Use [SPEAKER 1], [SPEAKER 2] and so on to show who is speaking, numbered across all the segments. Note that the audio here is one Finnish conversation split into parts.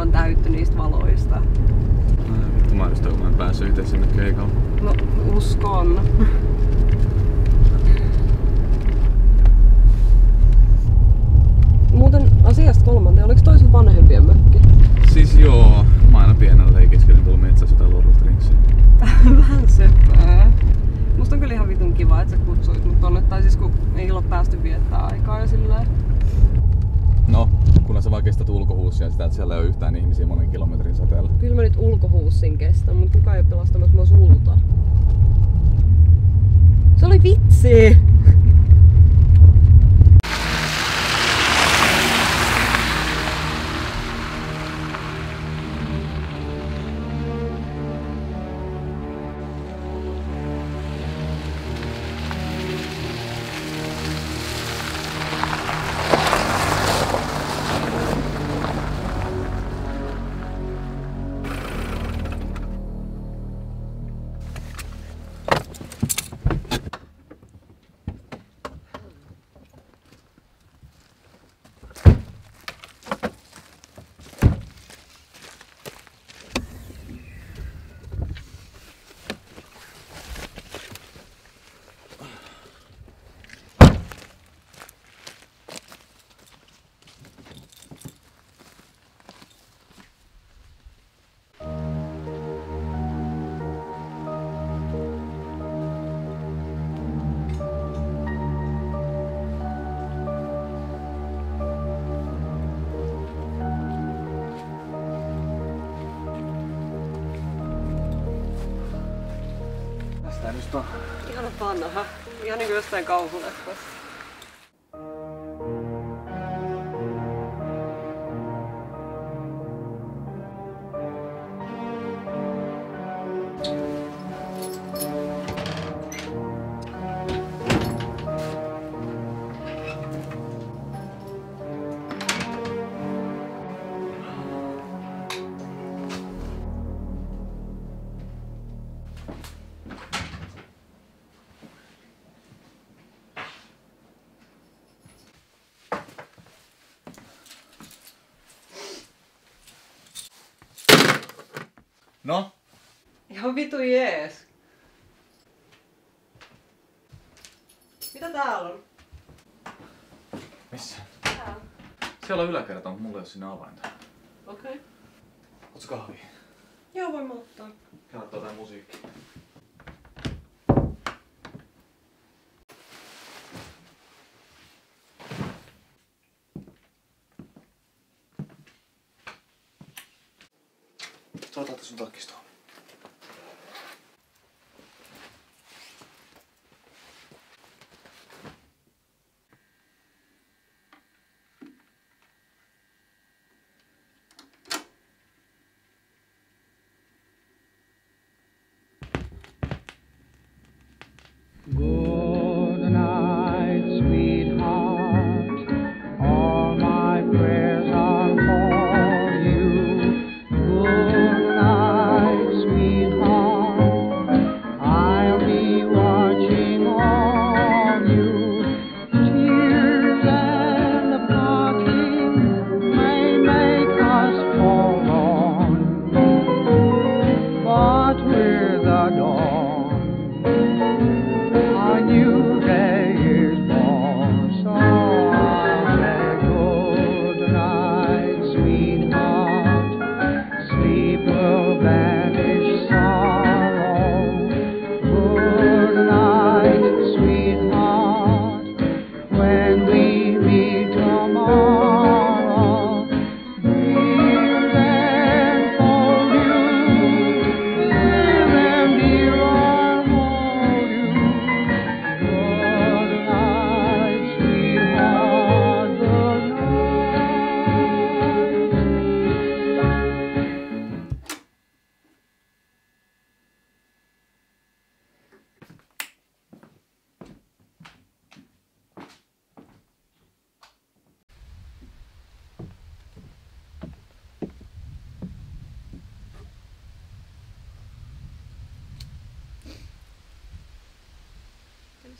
[SPEAKER 1] taivas vaan täyttyi niistä valoista.
[SPEAKER 2] Ai vittu mä just kun mä en päässyt itse sinne keikalle.
[SPEAKER 1] No, uskon. Muuten asiasta kolmanteen, oliko toi sun vanhempien mökki?
[SPEAKER 2] Siis joo, mä aina pienellä leikiskelin tuolla metsässä tai Lord of.
[SPEAKER 1] Vähän söpöä. Musta on kyllä ihan vitun kiva, että sä kutsuit mut tonne. Tai siis kun ei ole päästy viettää aikaa ja silleen.
[SPEAKER 2] Kunhan sä vaan kestät ulkohuussia sitä, että siellä ei ole yhtään ihmisiä monen kilometrin säteellä.
[SPEAKER 1] Kyllä mä nyt ulkohuussin kestän, mutta kukaan ei ole pelastamassa mua sulta. Se oli vitsi! 再告诉
[SPEAKER 3] 他
[SPEAKER 1] 说 vitu jees. Mitä täällä on?
[SPEAKER 3] Missä?
[SPEAKER 1] Täällä.
[SPEAKER 3] Siellä on yläkerta, mutta mulla ei ole sinne avainta.
[SPEAKER 1] Okei. Okay.
[SPEAKER 3] Ots kahvi?
[SPEAKER 1] Joo, voin ottaa.
[SPEAKER 3] Kannattaa jotain musiikkia.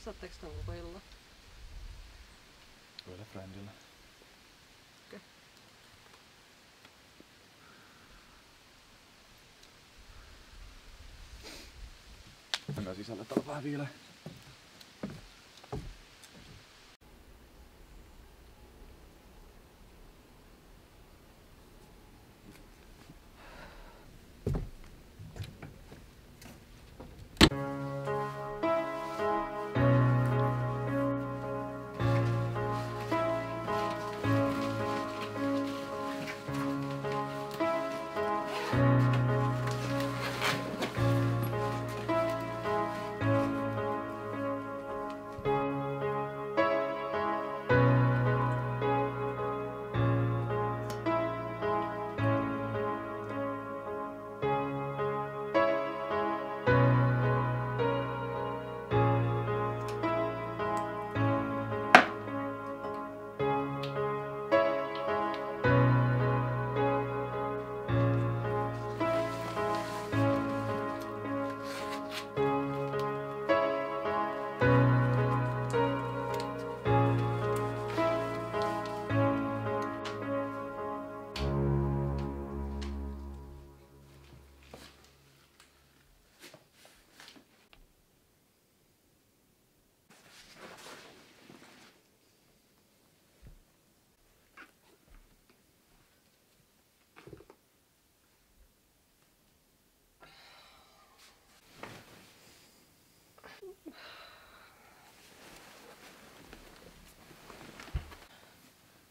[SPEAKER 1] Oot tekstannut koko illan?
[SPEAKER 3] Yhdelle friendille.
[SPEAKER 1] Okei.
[SPEAKER 3] Mennään sisälle, täällä on vähän viileä.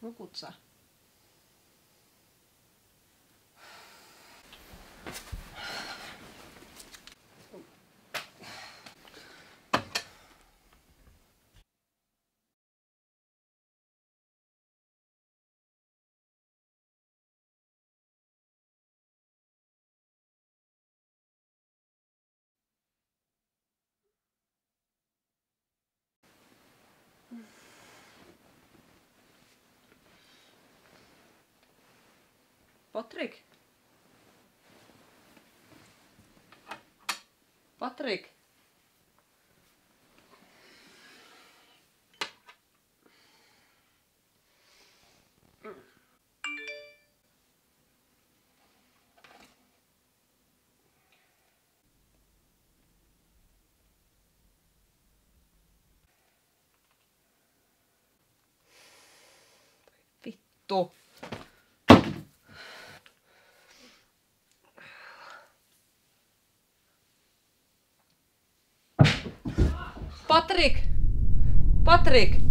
[SPEAKER 1] Nukut Patrik? Patrik? Vittu. Patrik!